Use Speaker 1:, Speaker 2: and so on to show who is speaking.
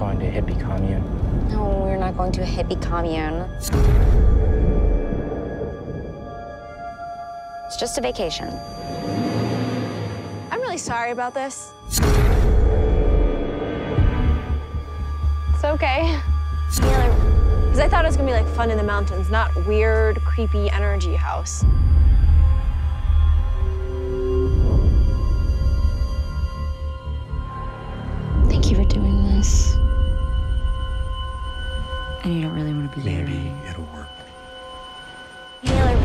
Speaker 1: going to a hippie commune.
Speaker 2: No, we're not going to a hippie commune. It's just a vacation.
Speaker 3: I'm really sorry about this. It's okay. Because I thought it was gonna be like fun in the mountains, not weird, creepy energy house.
Speaker 2: this and you don't really want to be Maybe there. Maybe
Speaker 4: it'll work.
Speaker 3: Healer